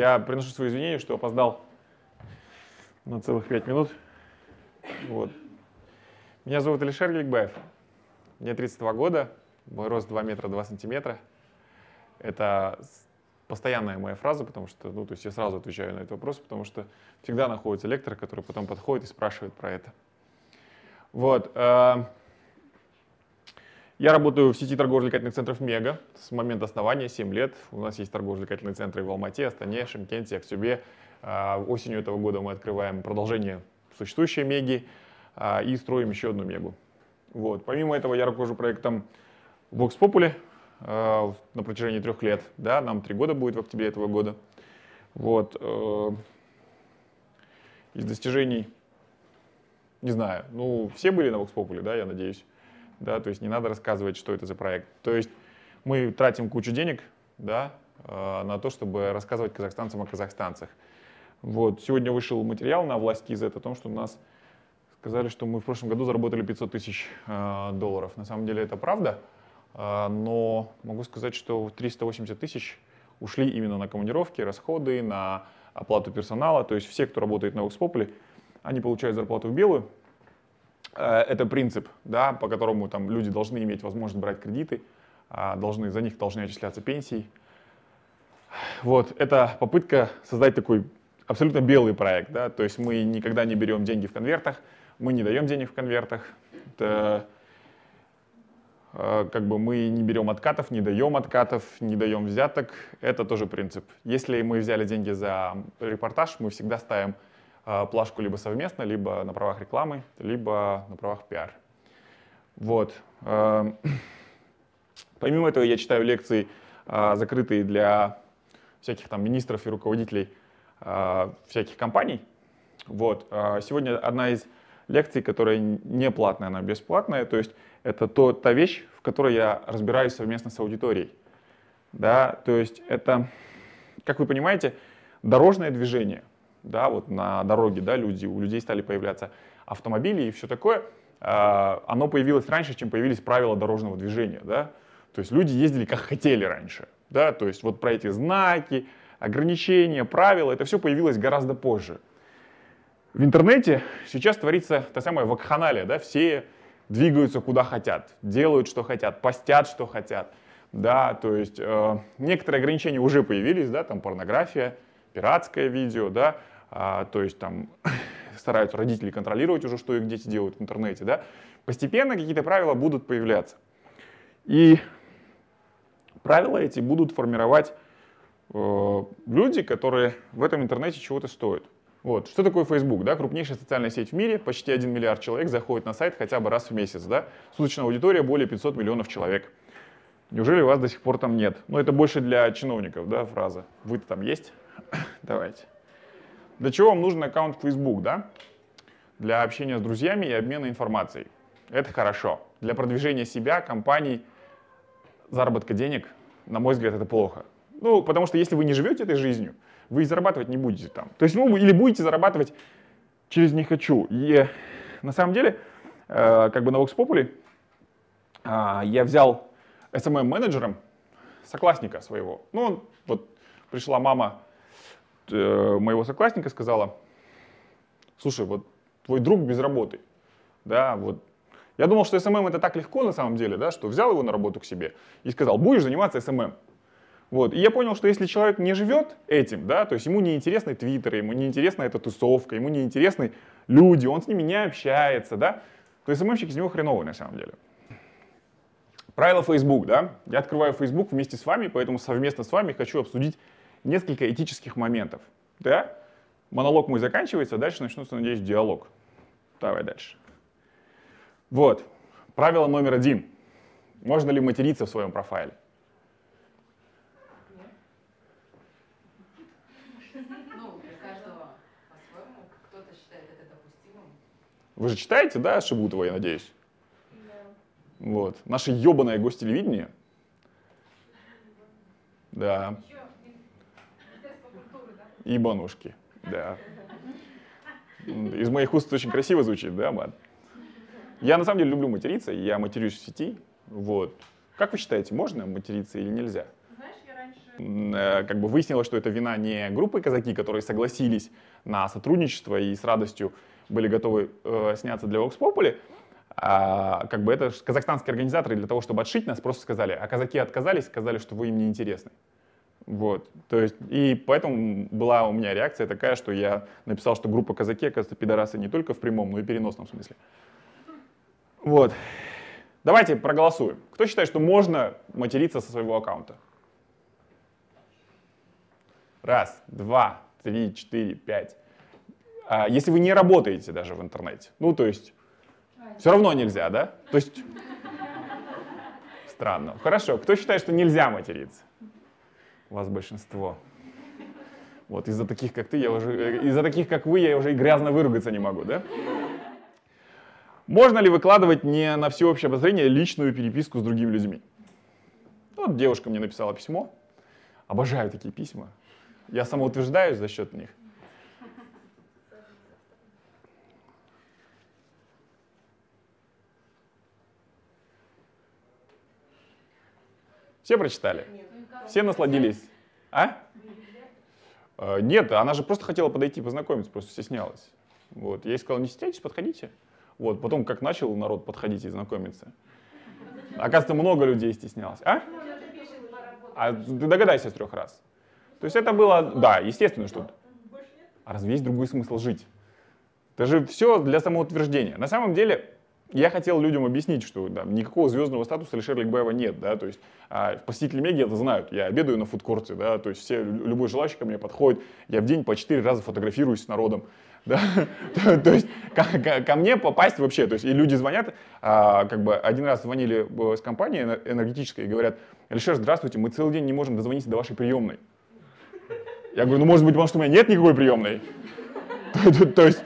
Я приношу свои извинения, что опоздал на целых пять минут. Вот. Меня зовут Алишер Геликбаев. Мне 32 года, мой рост 2 метра 2 сантиметра. Это постоянная моя фраза, потому что, ну, то есть я сразу отвечаю на этот вопрос, потому что всегда находится лектор, который потом подходит и спрашивает про это. Вот. Я работаю в сети торгово-развлекательных центров «Мега» с момента основания, 7 лет. У нас есть торгово-развлекательные центры в Алмате, Астане, Шимкенте, Аксюбе. А, осенью этого года мы открываем продолжение существующей «Меги» а, и строим еще одну «Мегу». Вот. Помимо этого я руковожу проектом Vox Populi а, на протяжении трех лет. Да, нам три года будет в октябре этого года. Вот. Э, из достижений, не знаю, ну, все были на Vox Populi, да, я надеюсь да, то есть не надо рассказывать, что это за проект. То есть мы тратим кучу денег, да, э, на то, чтобы рассказывать казахстанцам о казахстанцах. Вот, сегодня вышел материал на власть КИЗ о том, что у нас сказали, что мы в прошлом году заработали 500 тысяч э, долларов. На самом деле это правда, э, но могу сказать, что 380 тысяч ушли именно на командировки, расходы, на оплату персонала. То есть все, кто работает на Vox они получают зарплату в белую, это принцип, да, по которому там, люди должны иметь возможность брать кредиты, а, должны, за них должны отчисляться пенсии. Вот, это попытка создать такой абсолютно белый проект, да, то есть мы никогда не берем деньги в конвертах, мы не даем денег в конвертах, это, э, как бы мы не берем откатов, не даем откатов, не даем взяток, это тоже принцип. Если мы взяли деньги за репортаж, мы всегда ставим плашку либо совместно, либо на правах рекламы, либо на правах пиар. Вот. А, помимо этого я читаю лекции, а, закрытые для всяких там министров и руководителей всяких компаний. Вот. Сегодня одна из лекций, которая не платная, она бесплатная, то есть это то, та вещь, в которой я разбираюсь совместно с аудиторией. Да, то есть это, как вы понимаете, дорожное движение да, вот на дороге, да, люди, у людей стали появляться автомобили и все такое, а, оно появилось раньше, чем появились правила дорожного движения, да, то есть люди ездили как хотели раньше, да, то есть вот про эти знаки, ограничения, правила, это все появилось гораздо позже. В интернете сейчас творится та самая вакханалия, да, все двигаются куда хотят, делают что хотят, постят что хотят, да, то есть э, некоторые ограничения уже появились, да, там порнография, пиратское видео, да, а, то есть там стараются родители контролировать уже, что их дети делают в интернете, да, постепенно какие-то правила будут появляться. И правила эти будут формировать э, люди, которые в этом интернете чего-то стоят. Вот. Что такое Facebook? Да? Крупнейшая социальная сеть в мире, почти 1 миллиард человек заходит на сайт хотя бы раз в месяц. Да? Суточная аудитория более 500 миллионов человек. Неужели вас до сих пор там нет? Ну, это больше для чиновников, да, фраза. Вы-то там есть? Давайте. Для чего вам нужен аккаунт Facebook, да? Для общения с друзьями и обмена информацией. Это хорошо. Для продвижения себя, компаний, заработка денег, на мой взгляд, это плохо. Ну, потому что если вы не живете этой жизнью, вы зарабатывать не будете там. То есть, ну, или будете зарабатывать через «не хочу». И на самом деле, э, как бы на Vox Populi э, я взял SMM-менеджером соклассника своего. Ну, вот пришла мама э, моего соклассника сказала, слушай, вот твой друг без работы, да, вот я думал, что SMM это так легко на самом деле, да, что взял его на работу к себе и сказал, будешь заниматься SMM. Вот. И я понял, что если человек не живет этим, да, то есть ему не интересны твиттеры, ему не интересна эта тусовка, ему не интересны люди, он с ними не общается, да, то СММщик из него хреновый на самом деле. Правило Facebook, да. Я открываю Facebook вместе с вами, поэтому совместно с вами хочу обсудить несколько этических моментов. Да? Монолог мой заканчивается, а дальше начнется, надеюсь, диалог. Давай дальше. Вот. Правило номер один. Можно ли материться в своем профайле? Ну, Вы же читаете, да, Шибутова, я надеюсь? Да. Вот. Наше ебаное гостелевидение. Да. Ебанушки, да. Из моих уст очень красиво звучит, да, мат? Я на самом деле люблю материться, я матерюсь в сети, вот. Как вы считаете, можно материться или нельзя? Знаешь, я раньше Э, как бы выяснилось, что это вина не группы казаки, которые согласились на сотрудничество и с радостью были готовы э, сняться для Vox Populi, а, как бы это казахстанские организаторы для того, чтобы отшить нас, просто сказали, а казаки отказались, сказали, что вы им не интересны. Вот, то есть, и поэтому была у меня реакция такая, что я написал, что группа казаки, оказывается, пидорасы не только в прямом, но и переносном смысле. Вот. Давайте проголосуем. Кто считает, что можно материться со своего аккаунта? Раз, два, три, четыре, пять. А если вы не работаете даже в интернете, ну то есть все равно нельзя, да? То есть странно. Хорошо. Кто считает, что нельзя материться? Вас большинство. Вот из-за таких, как ты, я уже, э, из-за таких, как вы, я уже и грязно выругаться не могу, да? Можно ли выкладывать не на всеобщее обозрение личную переписку с другими людьми? Вот девушка мне написала письмо. Обожаю такие письма. Я самоутверждаюсь за счет них. Все прочитали? Все насладились? А? а? Нет, она же просто хотела подойти познакомиться, просто стеснялась. Вот. Я ей сказал, не стесняйтесь, подходите. Вот, потом как начал народ подходить и знакомиться. Оказывается, много людей стеснялось. А? А ты догадайся с трех раз. То есть это было, да, естественно, что... А разве есть другой смысл жить? Это же все для самоутверждения. На самом деле, я хотел людям объяснить, что да, никакого звездного статуса Алишера Ликбаева нет, да, то есть а, посетители Меги это знают, я обедаю на фудкорте, да, то есть все, любой желающий ко мне подходит, я в день по четыре раза фотографируюсь с народом, да? то, есть ко, мне попасть вообще, то есть и люди звонят, а, как бы один раз звонили с компании энергетической и говорят, Алишер, здравствуйте, мы целый день не можем дозвониться до вашей приемной. Я говорю, ну может быть, потому что у меня нет никакой приемной. То есть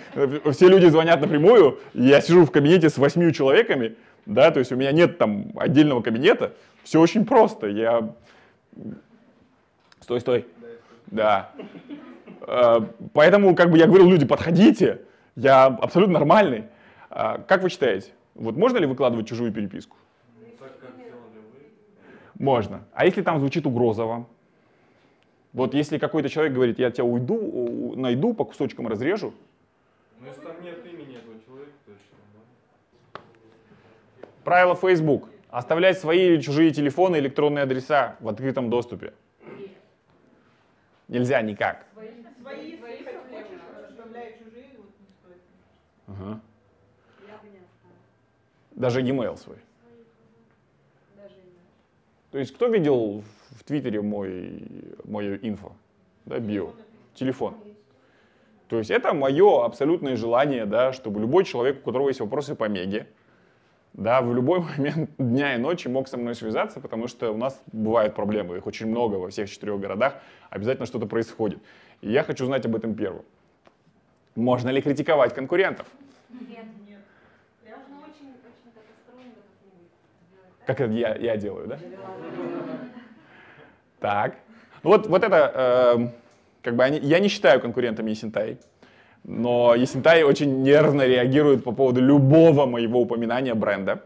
все люди звонят напрямую, я сижу в кабинете с восьмью человеками, да, то есть у меня нет там отдельного кабинета, все очень просто, я... Стой, стой. Да. Э, поэтому, как бы я говорил, люди, подходите, я абсолютно нормальный. А, как вы считаете, вот можно ли выкладывать чужую переписку? Можно. А если там звучит угроза вам? Вот если какой-то человек говорит, я тебя уйду, найду, по кусочкам разрежу. Ну если там нет имени этого человека, точно, да? Правило Facebook. Оставлять свои или чужие телефоны, электронные адреса в открытом доступе. Нельзя никак. Свои, свои если хочешь, оставляя чужие, вот не стоит. Ага. Даже e-mail свой. То есть кто видел в Твиттере мой, мое инфо, да, био, телефон? То есть это мое абсолютное желание, да, чтобы любой человек, у которого есть вопросы по меге, да, в любой момент дня и ночи мог со мной связаться, потому что у нас бывают проблемы, их очень много во всех четырех городах, обязательно что-то происходит. И я хочу знать об этом первым. Можно ли критиковать конкурентов? Нет. Нет. очень, очень как это я, я делаю, да? Так. Ну вот, вот это, э, как бы они, я не считаю конкурентами Есентай. Но Есентай очень нервно реагирует по поводу любого моего упоминания бренда.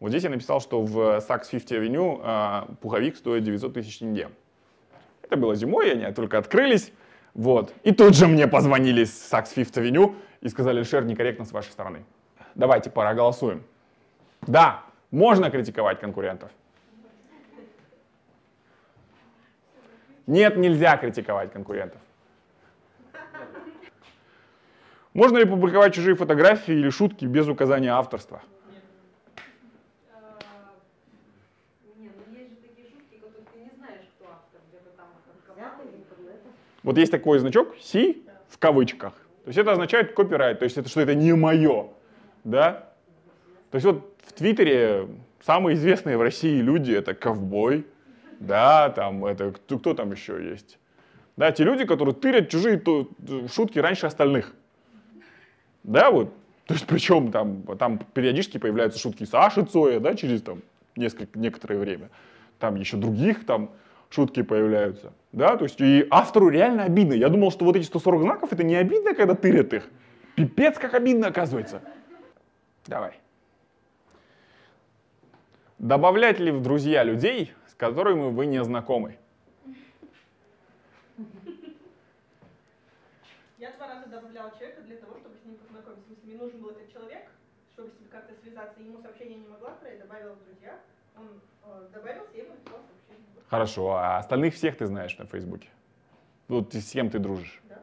Вот здесь я написал, что в Saks Fifth Avenue э, пуховик стоит 900 тысяч тенге. Это было зимой, они только открылись. Вот. И тут же мне позвонили с Saks Fifth Avenue и сказали, Шер, некорректно с вашей стороны. Давайте пора голосуем. Да, можно критиковать конкурентов. Нет, нельзя критиковать конкурентов. Можно ли публиковать чужие фотографии или шутки без указания авторства? Вот есть такой значок C в кавычках. То есть это означает копирайт, то есть это что это не мое. Да? То есть вот в Твиттере самые известные в России люди это ковбой, да, там это кто, кто там еще есть. Да, те люди, которые тырят чужие то, шутки раньше остальных. Да, вот. То есть причем там, там периодически появляются шутки Саши Цоя, да, через там несколько, некоторое время. Там еще других там шутки появляются. Да, то есть и автору реально обидно. Я думал, что вот эти 140 знаков это не обидно, когда тырят их. Пипец, как обидно оказывается. Давай. Добавлять ли в друзья людей, с которыми вы не знакомы? Я два раза добавляла человека для того, чтобы с ним познакомиться. В смысле, мне нужен был этот человек, чтобы с ним как-то связаться. Ему сообщение не могла отправить, добавила в друзья. Он э, добавился, и ему написал сообщение. Хорошо, а остальных всех ты знаешь на Фейсбуке? Вот ты- с кем ты дружишь? Да.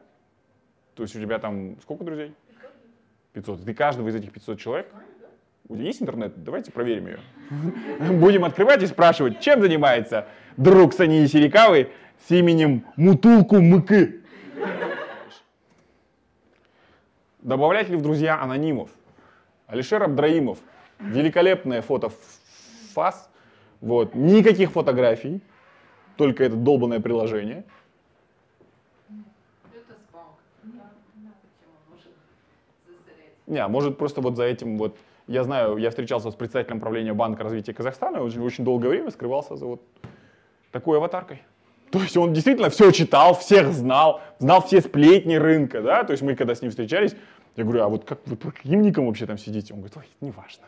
То есть у тебя там сколько друзей? 500. 500. Ты каждого из этих 500 человек? Знаю, есть интернет? Давайте проверим ее. Будем открывать и спрашивать, чем занимается друг Сании Серикавой с именем Мутулку Мыки. Добавлять ли в друзья анонимов? Алишер Абдраимов. Великолепное фото фас. Вот. Никаких фотографий. Только это долбанное приложение. Это спам. Почему он может засорять? Не, а может просто вот за этим вот, я знаю, я встречался с представителем правления Банка развития Казахстана, очень, очень долгое время скрывался за вот такой аватаркой. То есть он действительно все читал, всех знал, знал все сплетни рынка, да, то есть мы когда с ним встречались, я говорю, а вот как вы по каким ником вообще там сидите? Он говорит, ой, неважно.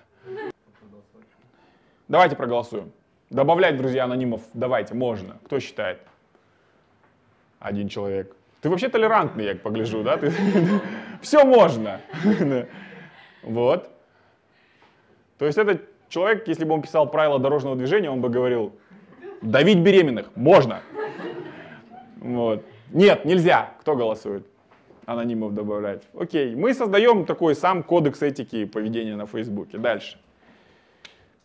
Давайте проголосуем. Добавлять, друзья, анонимов давайте, можно. Кто считает? Один человек. Ты вообще толерантный, я погляжу, да? Ты... Все можно. Вот. То есть этот человек, если бы он писал правила дорожного движения, он бы говорил, давить беременных можно. Вот. Нет, нельзя. Кто голосует? Анонимов добавлять. Окей, мы создаем такой сам кодекс этики поведения на Фейсбуке. Дальше.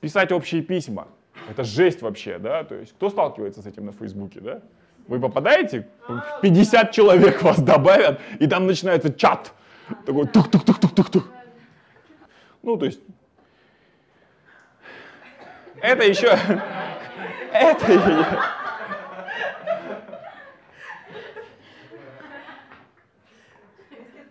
Писать общие письма. Это жесть вообще, да? То есть кто сталкивается с этим на Фейсбуке, да? Вы попадаете, 50 человек вас добавят, и там начинается чат. Такой тух-тух-тух-тух-тух-тух. Ну, то есть... Это еще... Это... и- Если это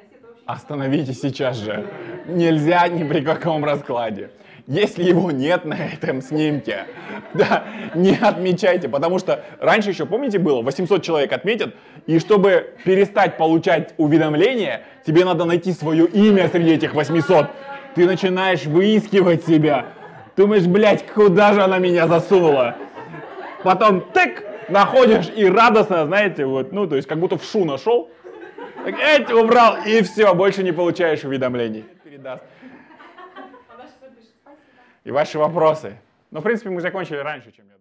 если это то. А Остановитесь сейчас же. Нельзя ни при каком раскладе. Если его нет на этом снимке, да, не отмечайте, потому что раньше еще, помните, было, 800 человек отметят, и чтобы перестать получать уведомления, тебе надо найти свое имя среди этих 800. Ты начинаешь выискивать себя. Думаешь, блядь, куда же она меня засунула? Потом тык, находишь и радостно, знаете, вот, ну, то есть как будто в шу нашел, эть, убрал, и все, больше не получаешь уведомлений. Передаст. Она что пишет? Спасибо. И ваши вопросы. Ну, в принципе, мы закончили раньше, чем я